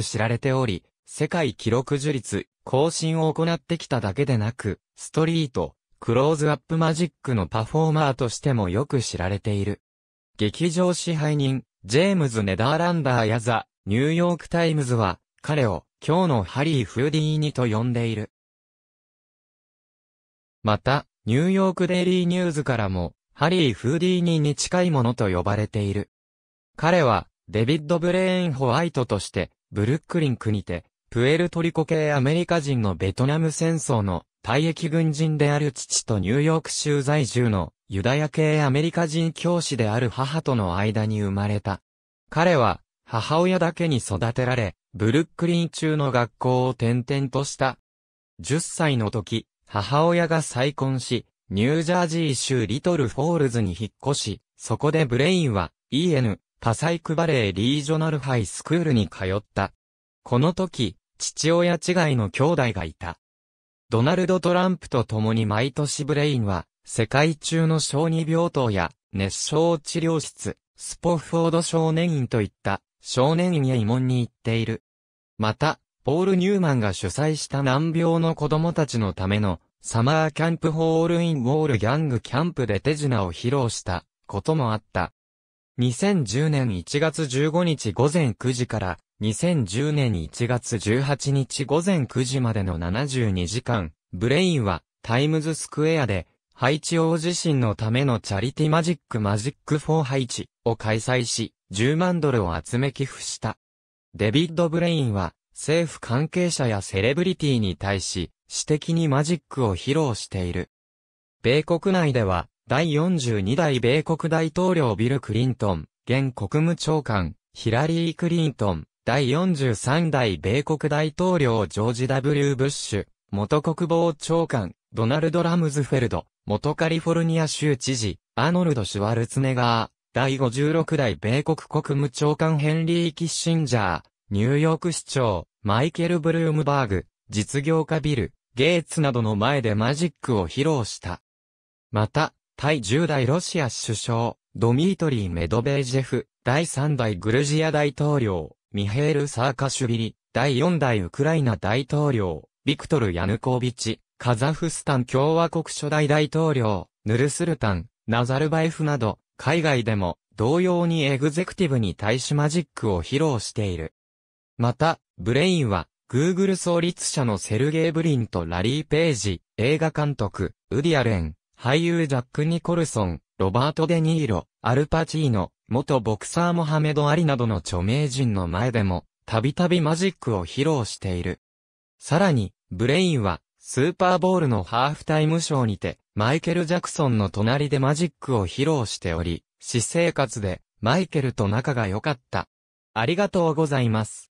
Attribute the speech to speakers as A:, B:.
A: 知られており、世界記録樹立、更新を行ってきただけでなく、ストリート、クローズアップマジックのパフォーマーとしてもよく知られている。劇場支配人、ジェームズ・ネダーランダーやザ・ニューヨーク・タイムズは、彼を、今日のハリー・フーディーニと呼んでいる。また、ニューヨーク・デイリー・ニューズからも、ハリー・フーディーニに近いものと呼ばれている。彼は、デビッド・ブレーン・ホワイトとして、ブルックリン区にて、プエルトリコ系アメリカ人のベトナム戦争の退役軍人である父とニューヨーク州在住のユダヤ系アメリカ人教師である母との間に生まれた。彼は母親だけに育てられ、ブルックリン中の学校を転々とした。10歳の時、母親が再婚し、ニュージャージー州リトルフォールズに引っ越し、そこでブレインは EN パサイクバレーリージョナルハイスクールに通った。この時、父親違いの兄弟がいた。ドナルド・トランプと共に毎年ブレインは、世界中の小児病棟や熱傷治療室、スポフォード少年院といった少年院へ慰問に行っている。また、ポール・ニューマンが主催した難病の子供たちのためのサマーキャンプホールインウォールギャングキャンプで手品を披露したこともあった。2010年1月15日午前9時から2010年1月18日午前9時までの72時間、ブレインはタイムズスクエアでハイチ大地震のためのチャリティマジックマジックフォーハイチを開催し、10万ドルを集め寄付した。デビッド・ブレインは政府関係者やセレブリティに対し、私的にマジックを披露している。米国内では、第42代米国大統領ビル・クリントン、現国務長官、ヒラリー・クリントン、第43代米国大統領ジョージ・ W・ ブッシュ、元国防長官、ドナルド・ラムズフェルド、元カリフォルニア州知事、アノルド・シュワルツネガー、第56代米国国務長官ヘンリー・キッシンジャー、ニューヨーク市長、マイケル・ブルームバーグ、実業家ビル、ゲーツなどの前でマジックを披露した。また、第10代ロシア首相、ドミートリー・メドベージェフ、第3代グルジア大統領、ミヘイル・サーカシュビリ、第4代ウクライナ大統領、ビクトル・ヤヌコービチ、カザフスタン共和国初代大統領、ヌルスルタン、ナザルバエフなど、海外でも同様にエグゼクティブに対しマジックを披露している。また、ブレインは、Google 創立者のセルゲイ・ブリンとラリー・ページ、映画監督、ウディアレン、俳優ジャック・ニコルソン、ロバート・デ・ニーロ、アルパチーノ、元ボクサーモハメド・アリなどの著名人の前でも、たびたびマジックを披露している。さらに、ブレインは、スーパーボールのハーフタイムショーにて、マイケル・ジャクソンの隣でマジックを披露しており、私生活で、マイケルと仲が良かった。ありがとうございます。